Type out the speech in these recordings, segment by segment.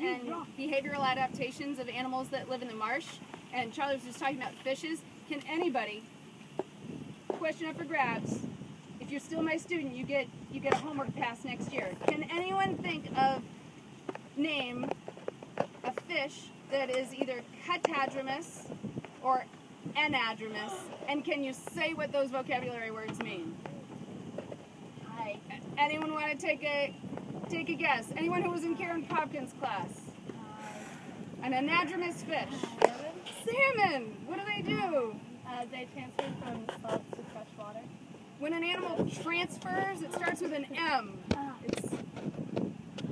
and behavioral adaptations of animals that live in the marsh. And Charlie was just talking about fishes. Can anybody, question up for grabs, if you're still my student, you get you get a homework pass next year. Can anyone think of name a fish that is either catadromous or anadromous, and can you say what those vocabulary words mean? Hi. Anyone want to take a take a guess? Anyone who was in Karen Popkins' class? An anadromous fish. Salmon. What do they do? Uh, they transfer from salt to fresh water. When an animal transfers, it starts with an M. It's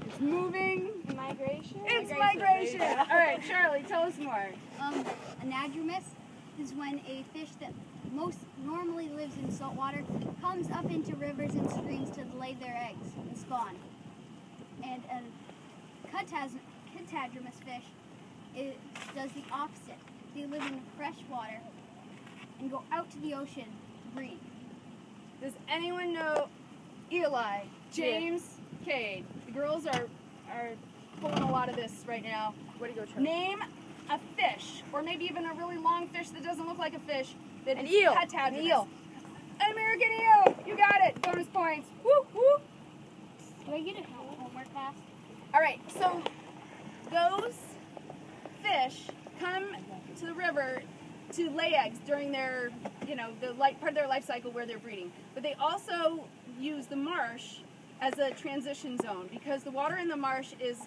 it's moving. Migration? It's migration. All right, Charlie, tell us more. Um, anadromous is when a fish that most normally lives in salt water comes up into rivers and streams to lay their eggs and spawn. And a cataz- catadromous fish it does the opposite. They live in fresh water and go out to the ocean to breed. Does anyone know Eli, James, Cade? The girls are are pulling a lot of this right now. Where do you go, Charlie? Name a fish, or maybe even a really long fish that doesn't look like a fish. That An is eel. catadromous. An eel. An American eel. You got it. Bonus points. Woo woo. Do I get a homework pass? All right. So those fish come to the river to lay eggs during their, you know, the light part of their life cycle where they're breeding. But they also use the marsh as a transition zone because the water in the marsh is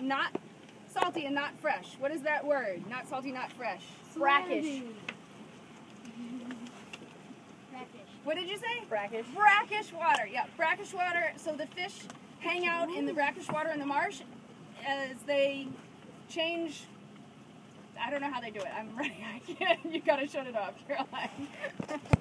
not salty and not fresh. What is that word? Not salty, not fresh. Brackish. Brackish. What did you say? Brackish. Brackish water. Yeah, brackish water. So the fish hang out in the brackish water in the marsh as they change. I don't know how they do it. I'm ready. I can't. You gotta shut it off, Caroline.